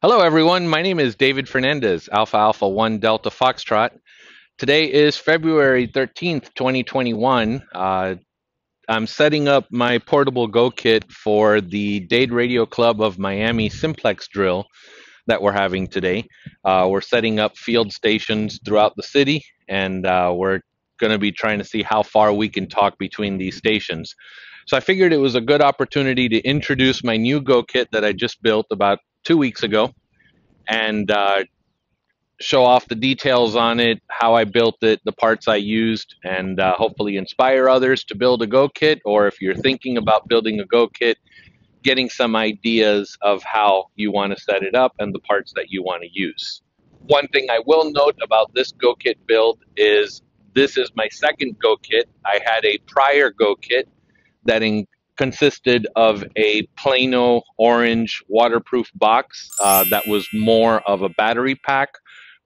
Hello, everyone. My name is David Fernandez, Alpha Alpha 1 Delta Foxtrot. Today is February 13th, 2021. Uh, I'm setting up my portable Go kit for the Dade Radio Club of Miami Simplex drill that we're having today. Uh, we're setting up field stations throughout the city, and uh, we're going to be trying to see how far we can talk between these stations. So I figured it was a good opportunity to introduce my new Go kit that I just built about two weeks ago and uh, show off the details on it, how I built it, the parts I used, and uh, hopefully inspire others to build a Go kit. Or if you're thinking about building a Go kit, getting some ideas of how you want to set it up and the parts that you want to use. One thing I will note about this Go kit build is this is my second Go kit. I had a prior Go kit that in, consisted of a Plano orange waterproof box uh, that was more of a battery pack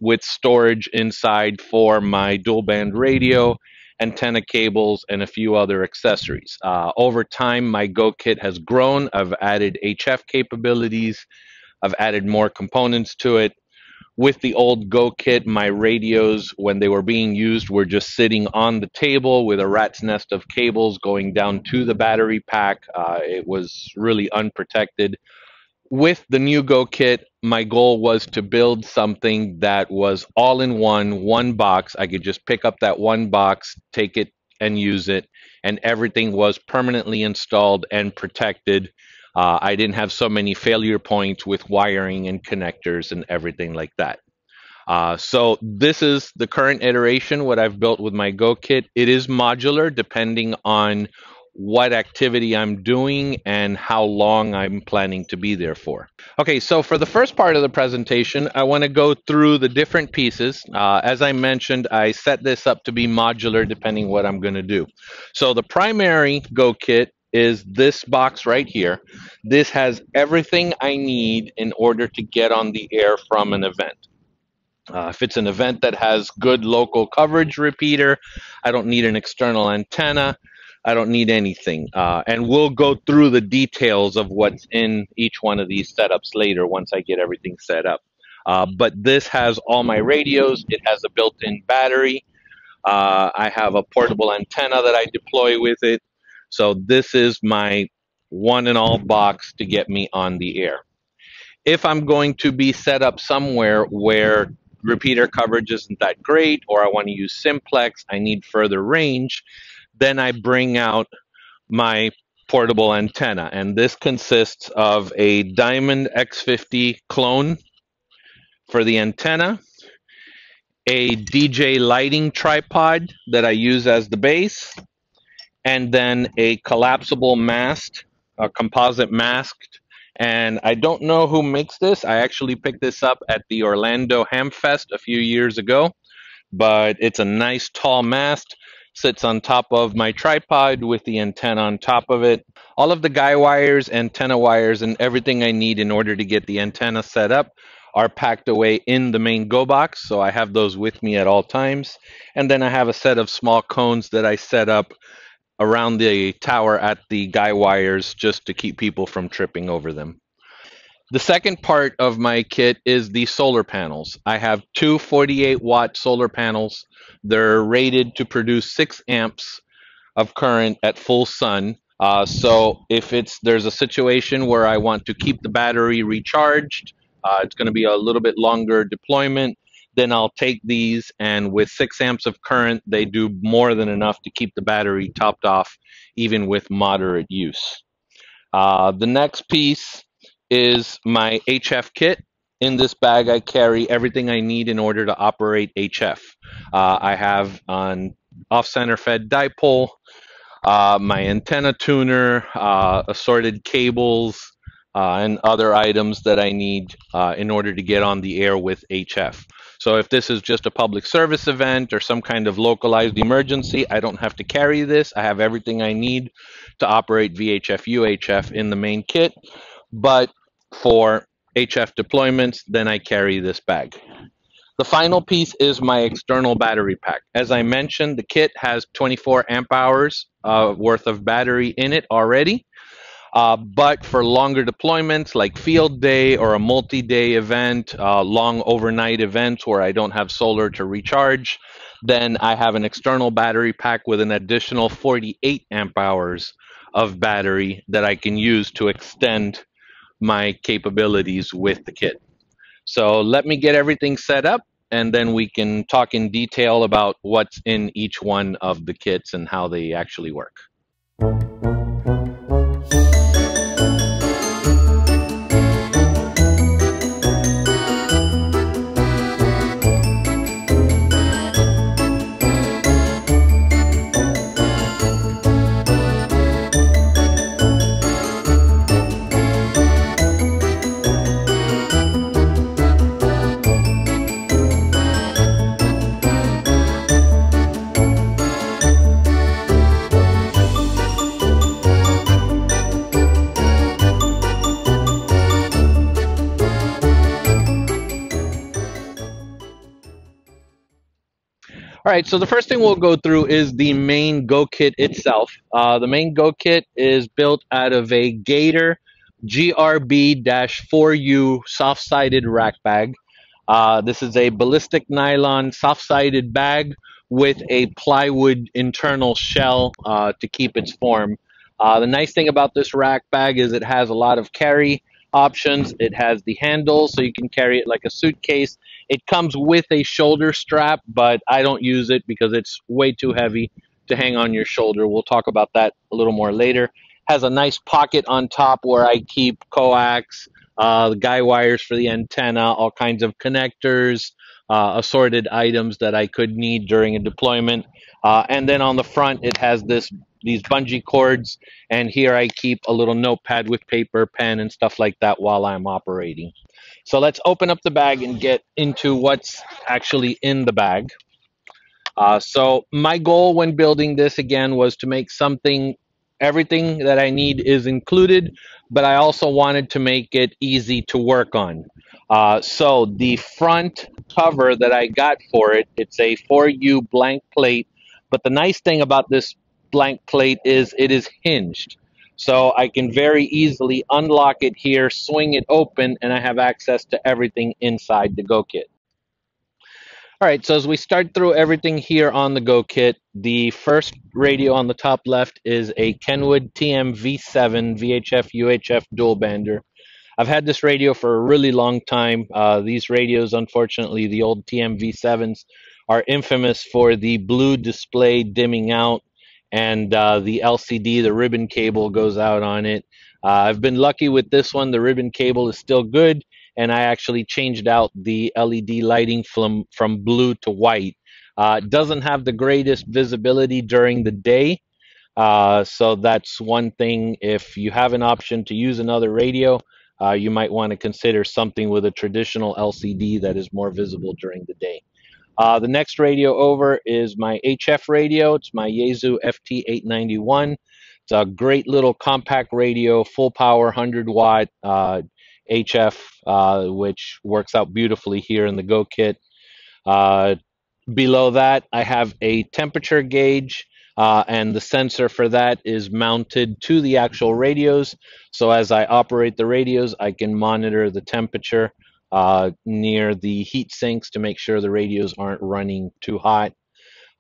with storage inside for my dual band radio, antenna cables, and a few other accessories. Uh, over time, my Go kit has grown. I've added HF capabilities, I've added more components to it with the old Go kit, my radios, when they were being used, were just sitting on the table with a rat's nest of cables going down to the battery pack. Uh, it was really unprotected. With the new Go kit, my goal was to build something that was all in one, one box. I could just pick up that one box, take it, and use it, and everything was permanently installed and protected uh, I didn't have so many failure points with wiring and connectors and everything like that. Uh, so this is the current iteration, what I've built with my Go kit. It is modular depending on what activity I'm doing and how long I'm planning to be there for. Okay, so for the first part of the presentation, I want to go through the different pieces. Uh, as I mentioned, I set this up to be modular depending what I'm going to do. So the primary Go kit is this box right here. This has everything I need in order to get on the air from an event. Uh, if it's an event that has good local coverage repeater, I don't need an external antenna. I don't need anything. Uh, and we'll go through the details of what's in each one of these setups later once I get everything set up. Uh, but this has all my radios. It has a built-in battery. Uh, I have a portable antenna that I deploy with it. So this is my one and all box to get me on the air. If I'm going to be set up somewhere where repeater coverage isn't that great, or I want to use simplex, I need further range, then I bring out my portable antenna. And this consists of a Diamond X50 clone for the antenna, a DJ lighting tripod that I use as the base, and then a collapsible mast, a composite mast. And I don't know who makes this. I actually picked this up at the Orlando Hamfest a few years ago, but it's a nice tall mast. Sits on top of my tripod with the antenna on top of it. All of the guy wires, antenna wires, and everything I need in order to get the antenna set up are packed away in the main Go box, so I have those with me at all times. And then I have a set of small cones that I set up around the tower at the guy wires just to keep people from tripping over them. The second part of my kit is the solar panels. I have two 48 watt solar panels. They're rated to produce 6 amps of current at full sun. Uh, so if it's there's a situation where I want to keep the battery recharged, uh, it's going to be a little bit longer deployment then I'll take these and with six amps of current, they do more than enough to keep the battery topped off even with moderate use. Uh, the next piece is my HF kit. In this bag, I carry everything I need in order to operate HF. Uh, I have an off-center fed dipole, uh, my antenna tuner, uh, assorted cables, uh, and other items that I need uh, in order to get on the air with HF. So if this is just a public service event or some kind of localized emergency, I don't have to carry this. I have everything I need to operate VHF UHF in the main kit. But for HF deployments, then I carry this bag. The final piece is my external battery pack. As I mentioned, the kit has 24 amp hours uh, worth of battery in it already. Uh, but for longer deployments like field day or a multi day event, uh, long overnight events where I don't have solar to recharge, then I have an external battery pack with an additional 48 amp hours of battery that I can use to extend my capabilities with the kit. So let me get everything set up and then we can talk in detail about what's in each one of the kits and how they actually work. All right, so the first thing we'll go through is the main Go kit itself. Uh, the main Go kit is built out of a Gator GRB-4U soft-sided rack bag. Uh, this is a ballistic nylon soft-sided bag with a plywood internal shell uh, to keep its form. Uh, the nice thing about this rack bag is it has a lot of carry options. It has the handle so you can carry it like a suitcase. It comes with a shoulder strap, but I don't use it because it's way too heavy to hang on your shoulder. We'll talk about that a little more later. Has a nice pocket on top where I keep coax, uh, guy wires for the antenna, all kinds of connectors, uh, assorted items that I could need during a deployment. Uh, and then on the front, it has this these bungee cords, and here I keep a little notepad with paper, pen, and stuff like that while I'm operating. So let's open up the bag and get into what's actually in the bag. Uh, so my goal when building this again was to make something, everything that I need is included, but I also wanted to make it easy to work on. Uh, so the front cover that I got for it, it's a 4U blank plate, but the nice thing about this blank plate is it is hinged. So I can very easily unlock it here, swing it open, and I have access to everything inside the Go Kit. All right, so as we start through everything here on the Go Kit, the first radio on the top left is a Kenwood TM-V7 VHF UHF dual bander. I've had this radio for a really long time. Uh, these radios, unfortunately, the old TM-V7s, are infamous for the blue display dimming out and uh, the LCD, the ribbon cable goes out on it. Uh, I've been lucky with this one. The ribbon cable is still good, and I actually changed out the LED lighting from from blue to white. Uh, doesn't have the greatest visibility during the day, uh, so that's one thing. If you have an option to use another radio, uh, you might want to consider something with a traditional LCD that is more visible during the day. Uh, the next radio over is my HF radio. It's my Yaesu FT891. It's a great little compact radio, full power, 100 watt uh, HF, uh, which works out beautifully here in the Go kit. Uh, below that, I have a temperature gauge. Uh, and the sensor for that is mounted to the actual radios. So as I operate the radios, I can monitor the temperature uh, near the heat sinks to make sure the radios aren't running too hot.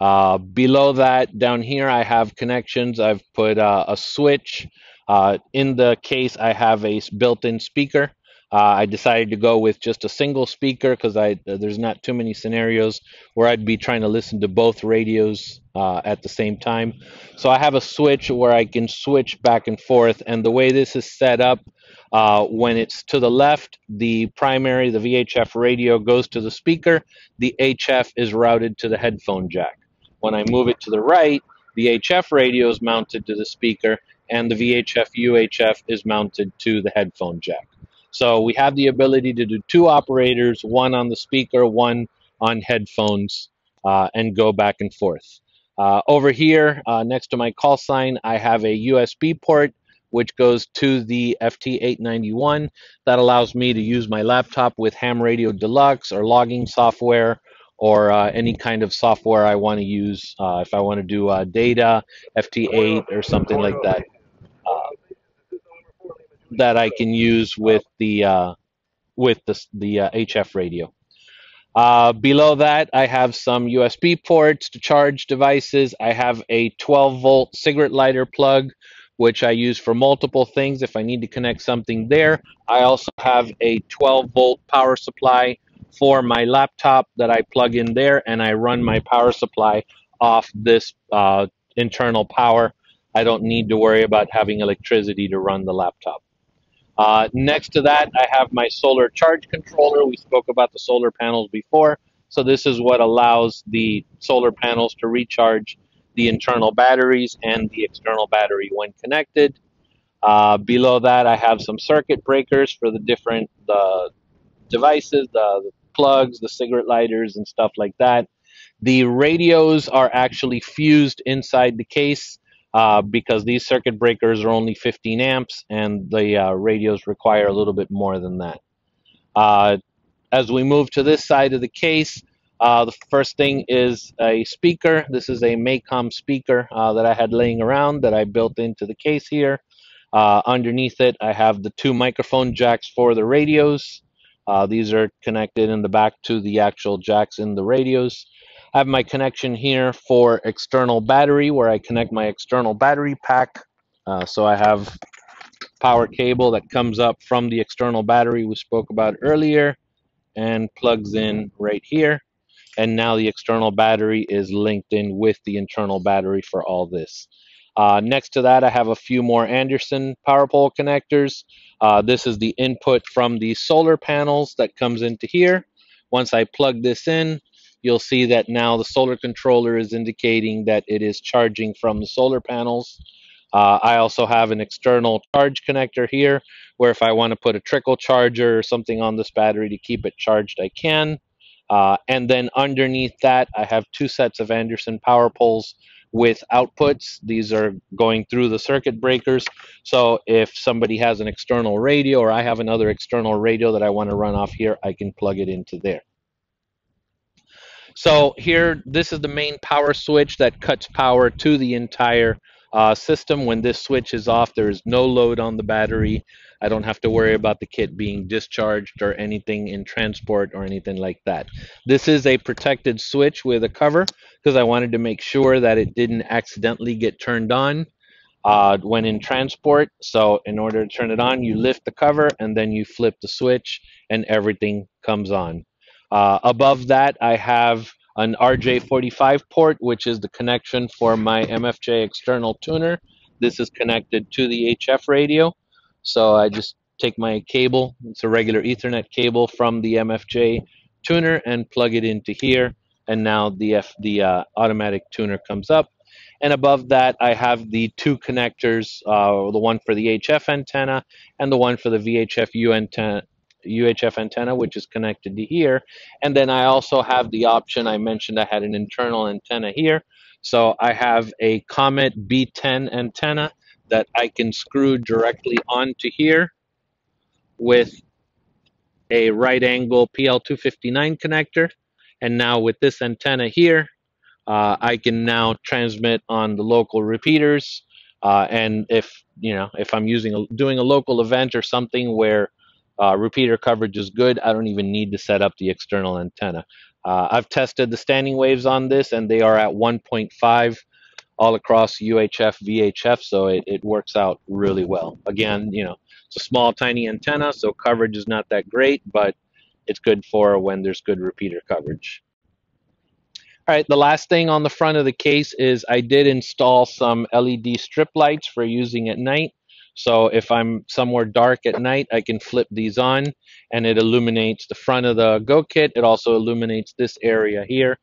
Uh, below that, down here, I have connections. I've put uh, a switch. Uh, in the case, I have a built-in speaker. Uh, I decided to go with just a single speaker because I there's not too many scenarios where I'd be trying to listen to both radios uh, at the same time. So I have a switch where I can switch back and forth. And the way this is set up, uh, when it's to the left, the primary, the VHF radio goes to the speaker. The HF is routed to the headphone jack. When I move it to the right, the HF radio is mounted to the speaker and the VHF UHF is mounted to the headphone jack. So we have the ability to do two operators, one on the speaker, one on headphones, uh, and go back and forth. Uh, over here, uh, next to my call sign, I have a USB port which goes to the FT891. That allows me to use my laptop with Ham Radio Deluxe or logging software or uh, any kind of software I want to use uh, if I want to do uh, data, FT8 or something like that. That I can use with the uh, with the the uh, HF radio. Uh, below that, I have some USB ports to charge devices. I have a 12 volt cigarette lighter plug, which I use for multiple things if I need to connect something there. I also have a 12 volt power supply for my laptop that I plug in there, and I run my power supply off this uh, internal power. I don't need to worry about having electricity to run the laptop. Uh, next to that, I have my solar charge controller. We spoke about the solar panels before. So this is what allows the solar panels to recharge the internal batteries and the external battery when connected. Uh, below that, I have some circuit breakers for the different the devices, the, the plugs, the cigarette lighters, and stuff like that. The radios are actually fused inside the case uh, because these circuit breakers are only 15 amps and the uh, radios require a little bit more than that. Uh, as we move to this side of the case, uh, the first thing is a speaker. This is a Maycom speaker uh, that I had laying around that I built into the case here. Uh, underneath it, I have the two microphone jacks for the radios. these are connected in the back to the actual jacks in the radios. I have my connection here for external battery where I connect my external battery pack. Uh, so I have power cable that comes up from the external battery we spoke about earlier and plugs in right here. And now the external battery is linked in with the internal battery for all this. Uh, next to that, I have a few more Anderson power pole connectors. Uh, this is the input from the solar panels that comes into here. Once I plug this in, you'll see that now the solar controller is indicating that it is charging from the solar panels. Uh, I also have an external charge connector here where if I want to put a trickle charger or something on this battery to keep it charged, I can. Uh, and then underneath that, I have two sets of Anderson power poles with outputs. These are going through the circuit breakers. So if somebody has an external radio or I have another external radio that I want to run off here, I can plug it into there. So here, this is the main power switch that cuts power to the entire uh, system. When this switch is off, there is no load on the battery. I don't have to worry about the kit being discharged or anything in transport or anything like that. This is a protected switch with a cover because I wanted to make sure that it didn't accidentally get turned on uh, when in transport. So in order to turn it on, you lift the cover and then you flip the switch and everything comes on. Uh, above that, I have an RJ45 port, which is the connection for my MFJ external tuner. This is connected to the HF radio. So I just take my cable, it's a regular Ethernet cable from the MFJ tuner and plug it into here. And now the, F, the uh, automatic tuner comes up. And above that, I have the two connectors, uh, the one for the HF antenna and the one for the VHF-U antenna, UHF antenna, which is connected to here. And then I also have the option, I mentioned I had an internal antenna here. So I have a Comet B10 antenna that I can screw directly onto here with a right angle PL259 connector. And now with this antenna here, uh, I can now transmit on the local repeaters. Uh, and if you know if I'm using a, doing a local event or something where uh, repeater coverage is good. I don't even need to set up the external antenna. Uh, I've tested the standing waves on this, and they are at 1.5 all across UHF, VHF, so it, it works out really well. Again, you know, it's a small, tiny antenna, so coverage is not that great, but it's good for when there's good repeater coverage. All right, the last thing on the front of the case is I did install some LED strip lights for using at night. So if I'm somewhere dark at night, I can flip these on and it illuminates the front of the Go Kit. It also illuminates this area here.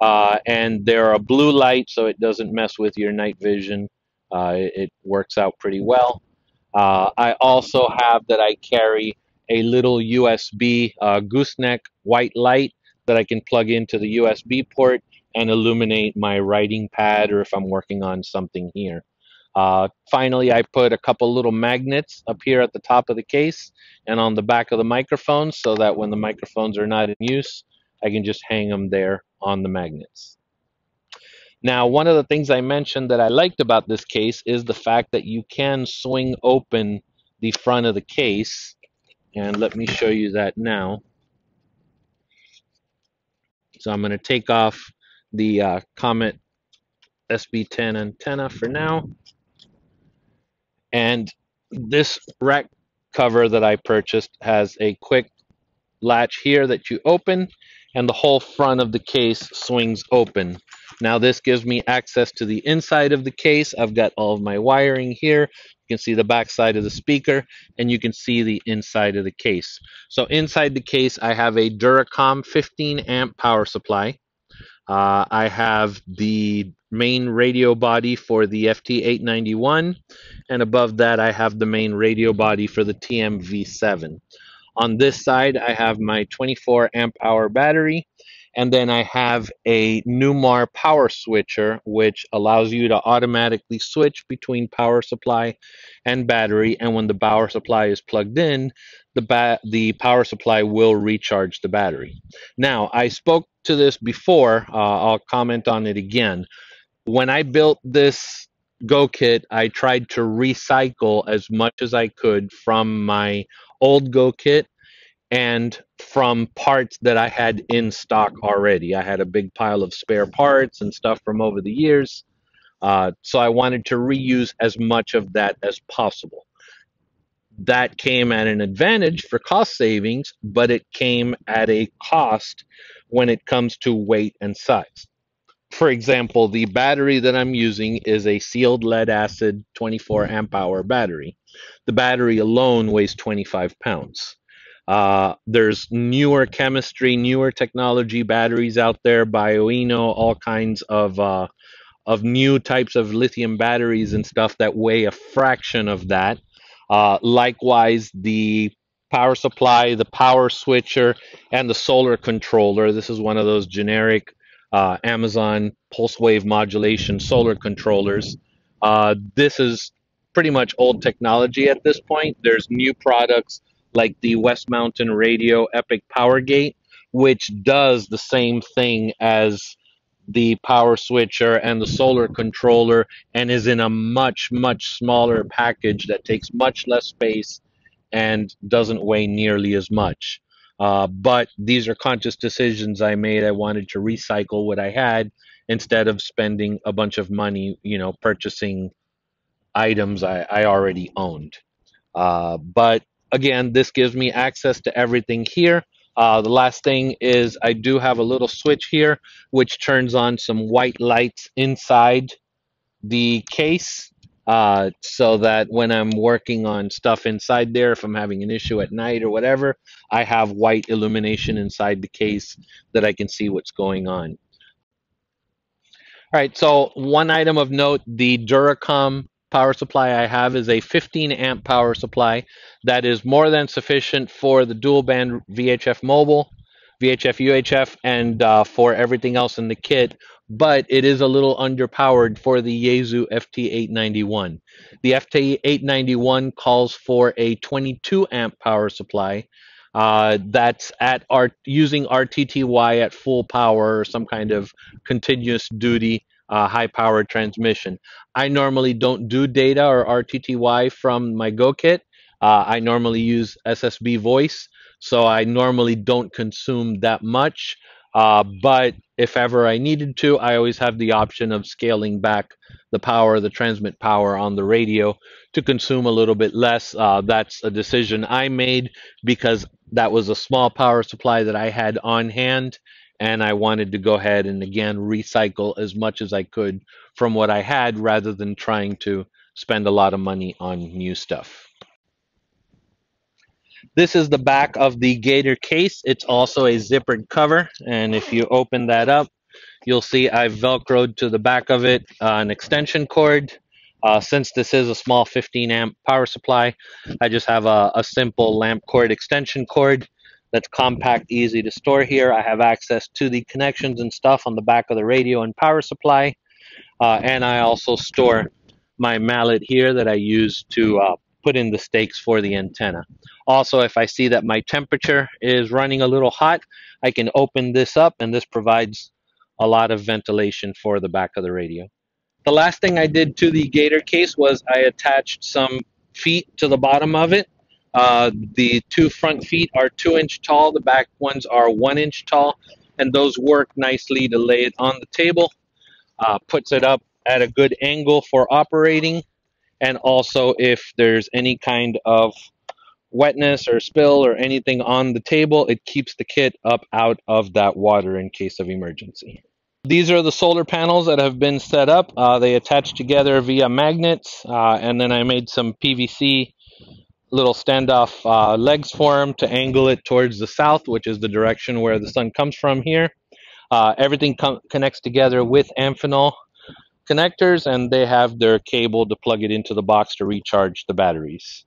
Uh, and they're a blue light, so it doesn't mess with your night vision. Uh, it, works out pretty well. Uh, I also have that I carry a little USB uh, gooseneck white light that I can plug into the USB port and illuminate my writing pad or if I'm working on something here. Uh, finally, I put a couple little magnets up here at the top of the case and on the back of the microphones so that when the microphones are not in use, I can just hang them there on the magnets. Now, one of the things I mentioned that I liked about this case is the fact that you can swing open the front of the case. And let me show you that now. So I'm going to take off the uh, Comet SB10 antenna for now. And this rack cover that I purchased has a quick latch here that you open and the whole front of the case swings open. Now this gives me access to the inside of the case. I've got all of my wiring here. You can see the back side of the speaker and you can see the inside of the case. So inside the case I have a Duracomm 15 amp power supply. Uh, I have the main radio body for the FT891 and above that I have the main radio body for the TMV7. On this side I have my 24 amp hour battery and then I have a Numar power switcher, which allows you to automatically switch between power supply and battery. And when the power supply is plugged in, the, ba- the power supply will recharge the battery. Now, I spoke to this before. Uh, I'll comment on it again. When I built this Go kit, I tried to recycle as much as I could from my old Go kit and from parts that I had in stock already. I had a big pile of spare parts and stuff from over the years. Uh, so I wanted to reuse as much of that as possible. That came at an advantage for cost savings, but it came at a cost when it comes to weight and size. For example, the battery that I'm using is a sealed lead acid 24 amp hour battery. The battery alone weighs 25 pounds. Uh, there's newer chemistry, newer technology batteries out there, Bioenno, all kinds of uh, of new types of lithium batteries and stuff that weigh a fraction of that. Uh, likewise, the power supply, the power switcher, and the solar controller. This is one of those generic uh, Amazon pulse wave modulation solar controllers. Uh, this is pretty much old technology at this point. There's new products like the West Mountain Radio Epic Power Gate, which does the same thing as the power switcher and the solar controller and is in a much, much smaller package that takes much less space and doesn't weigh nearly as much. Uh, but these are conscious decisions I made. I wanted to recycle what I had instead of spending a bunch of money, you know, purchasing items I, I already owned. Uh, but again, this gives me access to everything here. Uh, the last thing is I do have a little switch here, which turns on some white lights inside the case uh, so that when I'm working on stuff inside there, if I'm having an issue at night or whatever, I have white illumination inside the case that I can see what's going on. All right, so one item of note, the Duracomm power supply I have is a 15 amp power supply that is more than sufficient for the dual band VHF mobile, VHF UHF, and uh, for everything else in the kit. But it is a little underpowered for the Yaesu FT891. The FT891 calls for a 22 amp power supply. Uh, that's at using RTTY at full power or some kind of continuous duty uh, high power transmission. I normally don't do data or RTTY from my Go kit. Uh, I normally use SSB voice, so I normally don't consume that much. Uh, but if ever I needed to, I always have the option of scaling back the power, the transmit power on the radio to consume a little bit less. Uh, that's a decision I made because that was a small power supply that I had on hand and I wanted to go ahead and again recycle as much as I could from what I had rather than trying to spend a lot of money on new stuff. This is the back of the Gator case. It's also a zippered cover, and if you open that up, you'll see I've velcroed to the back of it uh, an extension cord. Uh, since this is a small 15 amp power supply, I just have a, a simple lamp cord extension cord that's compact, easy to store here. I have access to the connections and stuff on the back of the radio and power supply. Uh, and I also store my mallet here that I use to uh, put in the stakes for the antenna. Also, if I see that my temperature is running a little hot, I can open this up and this provides a lot of ventilation for the back of the radio. The last thing I did to the Gator case was I attached some feet to the bottom of it. Uh, the two front feet are two inch tall, the back ones are one inch tall, and those work nicely to lay it on the table. Uh, puts it up at a good angle for operating, and also if there's any kind of wetness or spill or anything on the table, it keeps the kit up out of that water in case of emergency. These are the solar panels that have been set up. Uh, they attach together via magnets, uh, and then I made some PVC little standoff uh, legs for them to angle it towards the south, which is the direction where the sun comes from here. Uh, everything com- connects together with Amphenol connectors, and they have their cable to plug it into the box to recharge the batteries.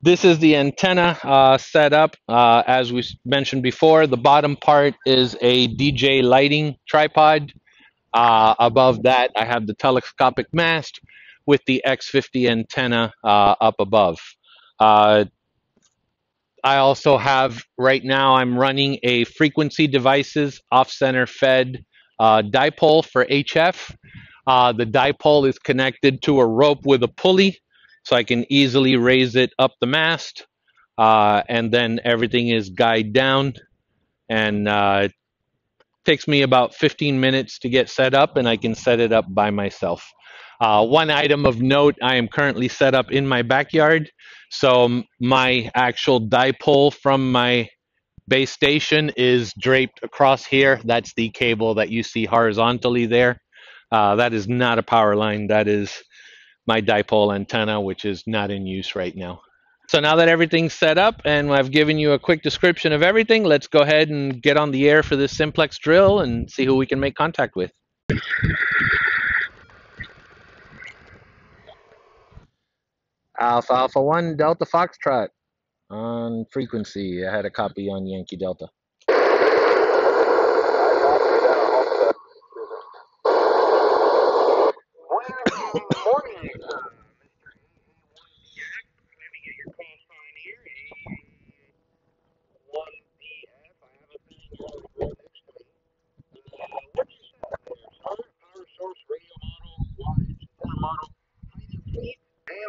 This is the antenna uh, setup. Uh, as we mentioned before, the bottom part is a DJ lighting tripod. Uh, above that, I have the telescopic mast with the X50 antenna uh, up above. Uh, I also have, right now, I'm running a frequency devices off-center fed uh, dipole for HF. The dipole is connected to a rope with a pulley so I can easily raise it up the mast, uh, and then everything is guyed down, and uh, it takes me about 15 minutes to get set up, and I can set it up by myself. Uh, one item of note, I am currently set up in my backyard, so my actual dipole from my base station is draped across here. That's the cable that you see horizontally there. Uh, that is not a power line. That is my dipole antenna, which is not in use right now. So now that everything's set up and I've given you a quick description of everything, let's go ahead and get on the air for this simplex drill and see who we can make contact with. Alpha Alpha 1 Delta Foxtrot on frequency. I had a copy on Yankee Delta.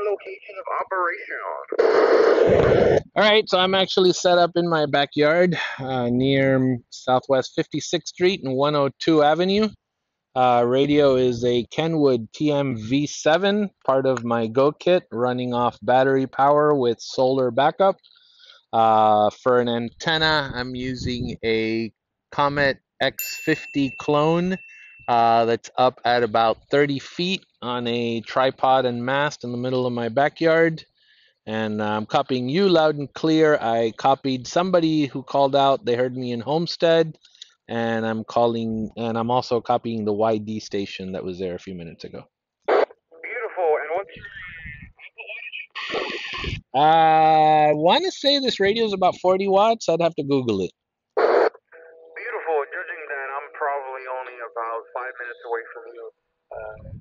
Location of operation. All right, so I'm actually set up in my backyard uh, near Southwest 56th Street and 102 Avenue. Uh, radio is a Kenwood TM-V7, part of my Go kit, running off battery power with solar backup. Uh, for an antenna, I'm using a Comet X50 clone uh, that's up at about 30 feet on a tripod and mast in the middle of my backyard. And I'm copying you loud and clear. I copied somebody who called out. They heard me in Homestead. And I'm calling, and I'm also copying the YD station that was there a few minutes ago. Beautiful. And what's your I want to say this radio is about 40 watts. I'd have to Google it. probably only about five minutes away from you. Uh,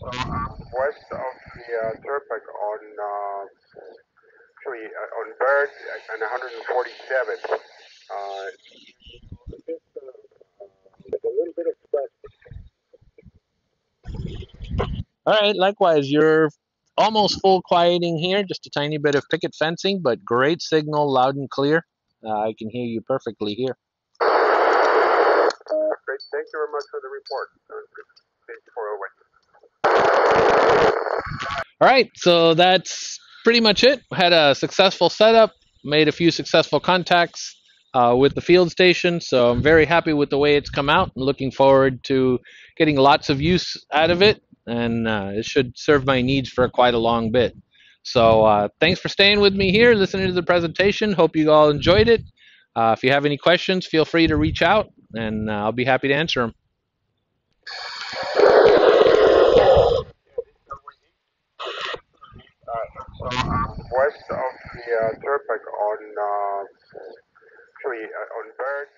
so I'm west of the uh, on uh, actually uh, on Bird and 147. Uh, just, uh, a little bit of stress all right, likewise, you're almost full quieting here, just a tiny bit of picket fencing, but great signal, loud and clear. Uh, I can hear you perfectly here. Great, thank you very much for the report. All right, so that's pretty much it. Had a successful setup, made a few successful contacts uh, with the field station, so I'm very happy with the way it's come out and looking forward to getting lots of use out of it and uh, it should serve my needs for quite a long bit. So uh, thanks for staying with me here, listening to the presentation. Hope you all enjoyed it. Uh, if you have any questions, feel free to reach out, and uh, I'll be happy to answer them. So I'm west of the uh, on, uh, uh, on Bird